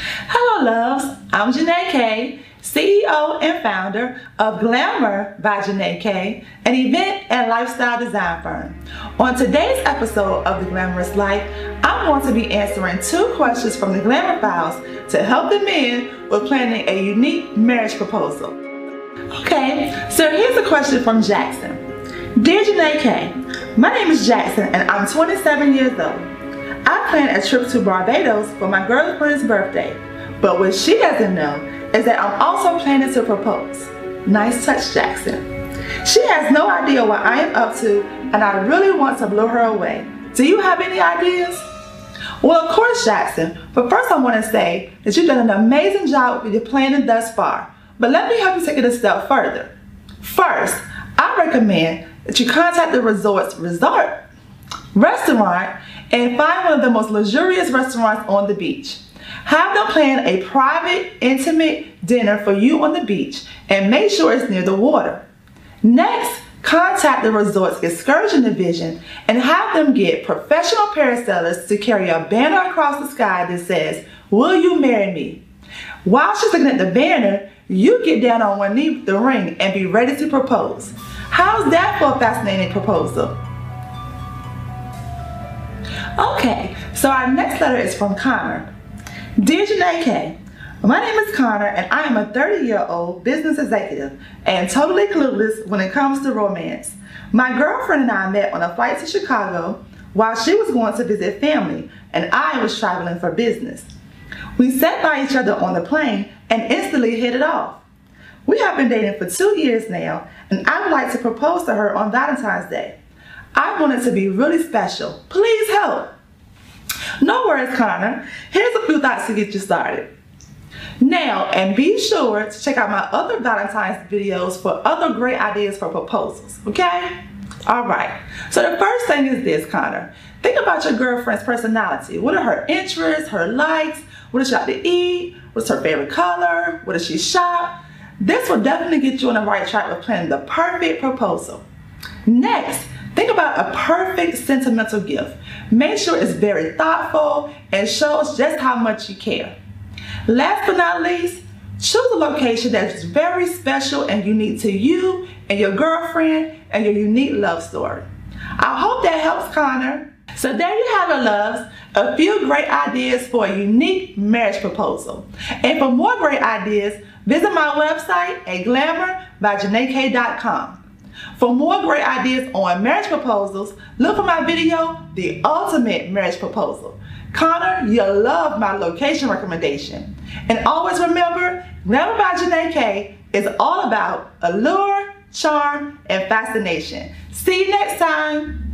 Hello, loves. I'm Jenai K, CEO and founder of Glamour by Jenai K, an event and lifestyle design firm. On today's episode of The Glamorous Life, I'm going to be answering two questions from the Glamour Files to help the men with planning a unique marriage proposal. Okay, so here's a question from Jackson. Dear Jenai K, my name is Jackson and I'm 27 years old. I plan a trip to Barbados for my girlfriend's birthday, but what she doesn't know is that I'm also planning to propose. Nice touch, Jackson. She has no idea what I am up to and I really want to blow her away. Do you have any ideas? Well, of course, Jackson, but first I want to say that you've done an amazing job with your planning thus far, but let me help you take it a step further. First, I recommend that you contact the resort's resort restaurant and find one of the most luxurious restaurants on the beach. Have them plan a private, intimate dinner for you on the beach and make sure it's near the water. Next, contact the resort's excursion division and have them get professional parasailers to carry a banner across the sky that says, Will you marry me? While she's looking at the banner, you get down on one knee with the ring and be ready to propose. How's that for a fascinating proposal? Okay, so our next letter is from Connor. Dear Jenai K, my name is Connor and I am a 30 year old business executive and totally clueless when it comes to romance. My girlfriend and I met on a flight to Chicago while she was going to visit family and I was traveling for business. We sat by each other on the plane and instantly hit it off. We have been dating for two years now, and I would like to propose to her on Valentine's Day. I want it to be really special. Please help. No worries, Connor. Here's a few thoughts to get you started. Now, and be sure to check out my other Valentine's videos for other great ideas for proposals, okay? All right, so the first thing is this, Connor. Think about your girlfriend's personality. What are her interests, her likes? What does she like to eat? What's her favorite color? What does she shop? This will definitely get you on the right track with planning the perfect proposal. Next, think about a perfect sentimental gift. Make sure it's very thoughtful and shows just how much you care. Last but not least, choose a location that's very special and unique to you and your girlfriend and your unique love story. I hope that helps, Connor. So there you have it, loves. A few great ideas for a unique marriage proposal. And for more great ideas, Visit my website at glamourbyjenaik.com. For more great ideas on marriage proposals, look for my video, The Ultimate Marriage Proposal. Connor, you'll love my location recommendation. And always remember, Glamour by Jenai K is all about allure, charm, and fascination. See you next time.